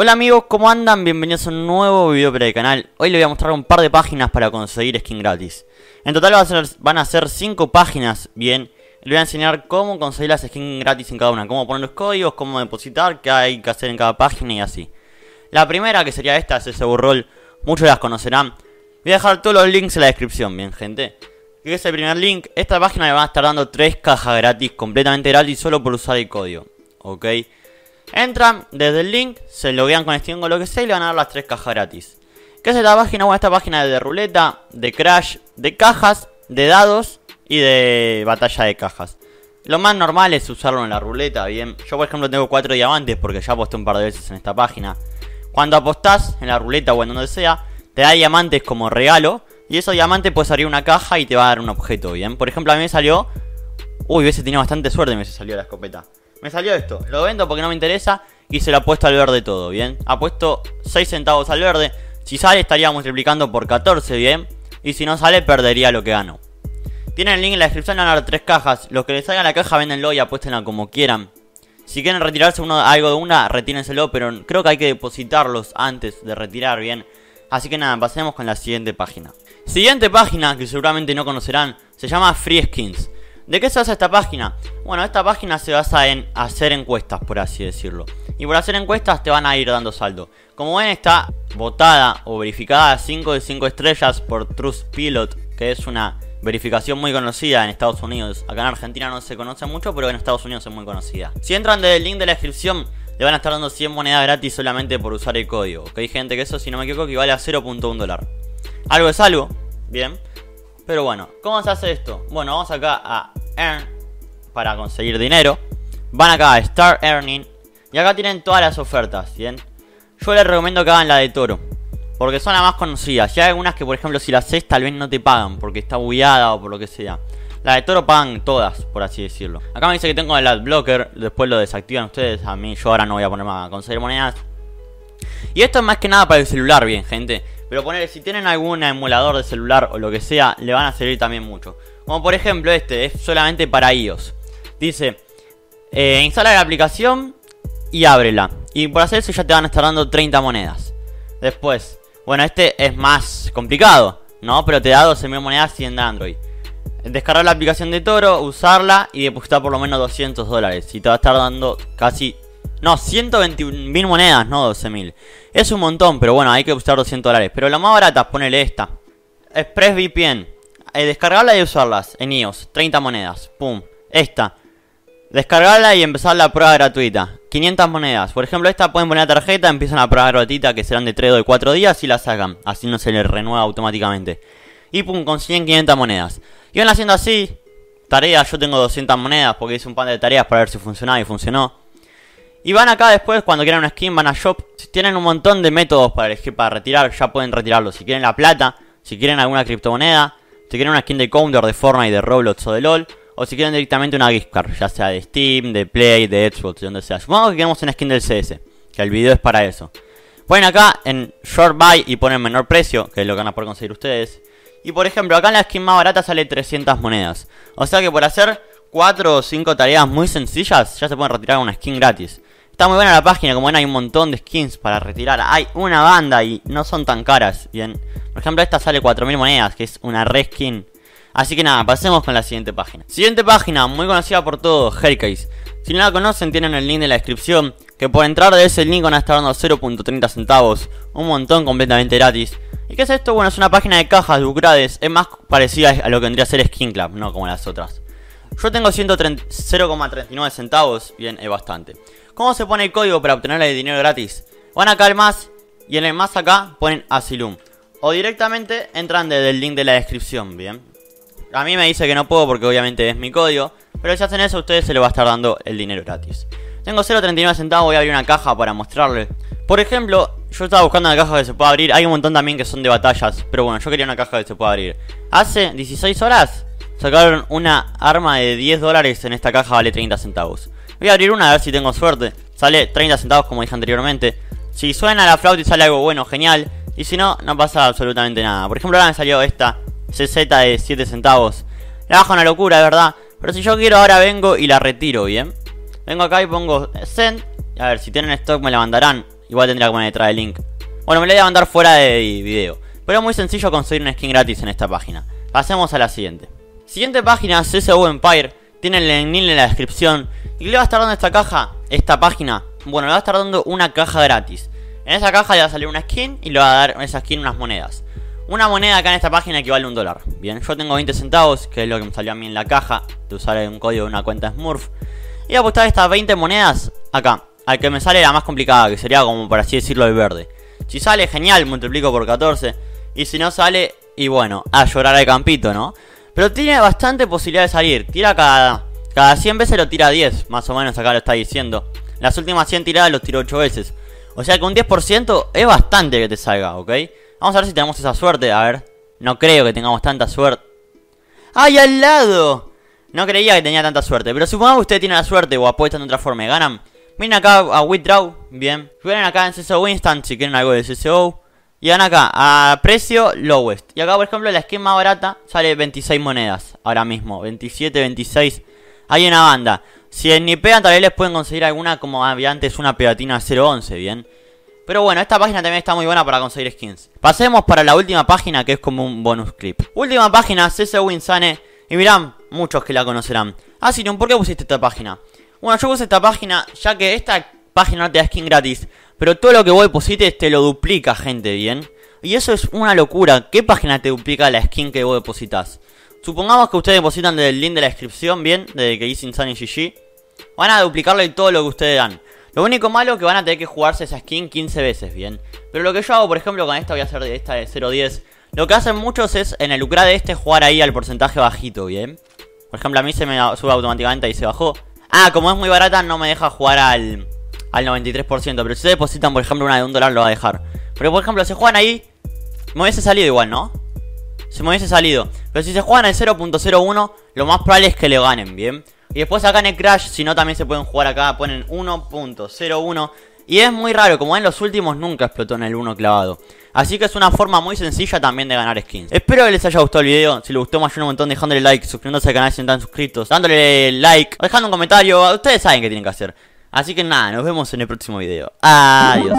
Hola amigos, ¿cómo andan? Bienvenidos a un nuevo video para el canal. Hoy les voy a mostrar un par de páginas para conseguir skin gratis. En total van a ser 5 páginas, bien. Les voy a enseñar cómo conseguir las skins gratis en cada una. Cómo poner los códigos, cómo depositar, qué hay que hacer en cada página y así. La primera, que sería esta, es ese burrol. Muchos las conocerán. Voy a dejar todos los links en la descripción, bien gente. Que es el primer link. Esta página le van a estar dando 3 cajas gratis, completamente gratis, solo por usar el código. ¿Ok? Entran desde el link, se loguean con Steam o lo que sea y le van a dar las tres cajas gratis. ¿Qué es esta página? Bueno, esta página es de ruleta, de crash, de cajas, de dados y de batalla de cajas. Lo más normal es usarlo en la ruleta, bien. Yo por ejemplo tengo cuatro diamantes porque ya aposté un par de veces en esta página. Cuando apostás en la ruleta o en donde sea, te da diamantes como regalo. Y esos diamantes puedes abrir una caja y te va a dar un objeto, bien. Por ejemplo, a mí me salió... Uy, hubiese tenido bastante suerte me salió la escopeta. Me salió esto, lo vendo porque no me interesa y se lo apuesto al verde todo, ¿bien? Apuesto 6 centavos al verde, si sale estaría multiplicando por 14, ¿bien? Y si no sale perdería lo que gano. Tienen el link en la descripción, van a dar 3 cajas, los que les salgan la caja véndenlo y apuéstenla como quieran. Si quieren retirarse uno, algo de una, retírenselo, pero creo que hay que depositarlos antes de retirar, ¿bien? Así que nada, pasemos con la siguiente página. Siguiente página, que seguramente no conocerán, se llama Free Skins. ¿De qué se basa esta página? Bueno, esta página se basa en hacer encuestas, por así decirlo. Y por hacer encuestas te van a ir dando saldo. Como ven, está votada o verificada 5 de 5 estrellas por Trustpilot, que es una verificación muy conocida en Estados Unidos. Acá en Argentina no se conoce mucho, pero en Estados Unidos es muy conocida. Si entran desde el link de la descripción, le van a estar dando 100 monedas gratis solamente por usar el código. Que hay gente que eso, si no me equivoco, equivale a 0.1 dólar. Algo es algo, bien. Pero bueno, ¿cómo se hace esto? Bueno, vamos acá a Earn para conseguir dinero. Van acá a Start Earning. Y acá tienen todas las ofertas, ¿bien? Yo les recomiendo que hagan la de Toro. Porque son las más conocidas. Y hay algunas que, por ejemplo, si las haces tal vez no te pagan. Porque está bugueada o por lo que sea. La de Toro pagan todas, por así decirlo. Acá me dice que tengo el adblocker. Después lo desactivan ustedes. A mí yo ahora no voy a poner más a conseguir monedas. Y esto es más que nada para el celular, bien, gente. Pero poner, si tienen algún emulador de celular o lo que sea, le van a servir también mucho. Como por ejemplo este, es solamente para iOS. Dice, eh, instala la aplicación y ábrela. Y por hacer eso ya te van a estar dando 30 monedas. Después, bueno, este es más complicado, ¿no? Pero te da 12.000 monedas en Android. Descargar la aplicación de Toro, usarla y depositar por lo menos 200 dólares. Y te va a estar dando casi no, 121.000 monedas, no 12.000. Es un montón, pero bueno, hay que usar 200 dólares. Pero la más barata, ponele esta. ExpressVPN. Eh, descargarla y usarlas en iOS. 30 monedas. Pum. Esta. Descargarla y empezar la prueba gratuita. 500 monedas. Por ejemplo, esta pueden poner la tarjeta, empiezan la prueba gratuita que serán de 3 o de 4 días y la sacan. Así no se les renueva automáticamente. Y pum, consiguen 500 monedas. Y van haciendo así. Tareas, yo tengo 200 monedas porque hice un pan de tareas para ver si funcionaba y funcionó. Y van acá después, cuando quieran una skin, van a shop. Tienen un montón de métodos para elegir para retirar, ya pueden retirarlo. Si quieren la plata, si quieren alguna criptomoneda, si quieren una skin de Counter, de Fortnite, de Roblox o de LOL. O si quieren directamente una gift card, ya sea de Steam, de Play, de Xbox, de donde sea. Supongamos que queremos una skin del CS, que el video es para eso. Ponen acá en Short Buy y ponen menor precio, que es lo que van a poder conseguir ustedes. Y por ejemplo, acá en la skin más barata sale 300 monedas. O sea que por hacer 4 o 5 tareas muy sencillas, ya se pueden retirar una skin gratis. Está muy buena la página, como ven hay un montón de skins para retirar. Hay una banda y no son tan caras, bien. Por ejemplo, esta sale 4000 monedas, que es una reskin. Así que nada, pasemos con la siguiente página. Siguiente página, muy conocida por todos, Hellcase. Si no la conocen, tienen el link en la descripción. Que por entrar de ese link van a estar dando 0.30 centavos. Un montón completamente gratis. ¿Y qué es esto? Bueno, es una página de cajas de upgrades. Es más parecida a lo que vendría a ser Skin Club, no como las otras. Yo tengo 0,39 centavos, bien, es bastante. ¿Cómo se pone el código para obtener el dinero gratis? Van acá al más y en el más acá ponen Asylum. O directamente entran desde el link de la descripción, bien. A mí me dice que no puedo porque obviamente es mi código. Pero si hacen eso, a ustedes se les va a estar dando el dinero gratis. Tengo 0.39 centavos, voy a abrir una caja para mostrarle. Por ejemplo, yo estaba buscando una caja que se pueda abrir. Hay un montón también que son de batallas. Pero bueno, yo quería una caja que se pueda abrir. Hace 16 horas Sacaron una arma de 10 dólares en esta caja, vale 30 centavos. Voy a abrir una a ver si tengo suerte. Sale 30 centavos como dije anteriormente. Si suena la flauta y sale algo bueno, genial. Y si no, no pasa absolutamente nada. Por ejemplo, ahora me salió esta CZ de 7 centavos. La baja una locura, de verdad. Pero si yo quiero, ahora vengo y la retiro, ¿bien? Vengo acá y pongo send. A ver, si tienen stock me la mandarán. Igual tendría que poner detrás del link. Bueno, me lo voy a mandar fuera de video. Pero es muy sencillo conseguir una skin gratis en esta página. Pasemos a la siguiente. Siguiente página, CSU Empire. Tiene el link en la descripción. ¿Y le va a estar dando esta caja? Esta página. Bueno, le va a estar dando una caja gratis. En esa caja le va a salir una skin y le va a dar en esa skin unas monedas. Una moneda acá en esta página equivale a un dólar. Bien, yo tengo 20 centavos, que es lo que me salió a mí en la caja, de usar un código de una cuenta Smurf. Y voy a apostar estas 20 monedas acá, al que me sale la más complicada, que sería como por así decirlo el verde. Si sale, genial, multiplico por 14. Y si no sale, y bueno, a llorar al campito, ¿no? Pero tiene bastante posibilidad de salir. Tira cada, cada 100 veces lo tira 10, más o menos acá lo está diciendo. Las últimas 100 tiradas los tiró 8 veces. O sea que un 10% es bastante que te salga, ¿ok? Vamos a ver si tenemos esa suerte, a ver. No creo que tengamos tanta suerte. ¡Ay, al lado! No creía que tenía tanta suerte, pero supongamos que ustedes tienen la suerte o apuestan de otra forma y ganan. Miren acá a Withdraw, bien. Vienen acá en CSO Instant si quieren algo de CSO. Y van acá a precio lowest. Y acá, por ejemplo, la más barata sale 26 monedas ahora mismo. 27, 26. Hay una banda. Si en nipean tal vez les pueden conseguir alguna como había antes una pegatina 011, ¿bien? Pero bueno, esta página también está muy buena para conseguir skins. Pasemos para la última página que es como un bonus clip. Última página, CSU Insane. Y mirán, muchos que la conocerán. Ah, Sirion, ¿por qué pusiste esta página? Bueno, yo puse esta página ya que esta página no te da skin gratis. Pero todo lo que vos deposites te lo duplica, gente, ¿bien? Y eso es una locura. ¿Qué página te duplica la skin que vos depositas? Supongamos que ustedes depositan del link de la descripción, bien, de que hice Insane GG. Van a duplicarle todo lo que ustedes dan. Lo único malo es que van a tener que jugarse esa skin 15 veces, bien. Pero lo que yo hago, por ejemplo, con esta voy a hacer de esta de 0.10. Lo que hacen muchos es en el lucrar de este jugar ahí al porcentaje bajito, bien. Por ejemplo, a mí se me sube automáticamente y se bajó. Ah, como es muy barata, no me deja jugar al, al 93%. Pero si depositan, por ejemplo, una de un dólar, lo va a dejar. Pero por ejemplo, si juegan ahí, me hubiese salido igual, ¿no? Se me hubiese salido. Pero si se juegan al 0.01, lo más probable es que le ganen, ¿bien? Y después acá en el Crash, si no también se pueden jugar acá, ponen 1.01. Y es muy raro, como en los últimos nunca explotó en el 1 clavado. Así que es una forma muy sencilla también de ganar skins. Espero que les haya gustado el video. Si les gustó, me ayudan un montón dejándole like, suscribiéndose al canal si no están suscritos, dándole like, dejando un comentario. Ustedes saben qué tienen que hacer. Así que nada, nos vemos en el próximo video. Adiós.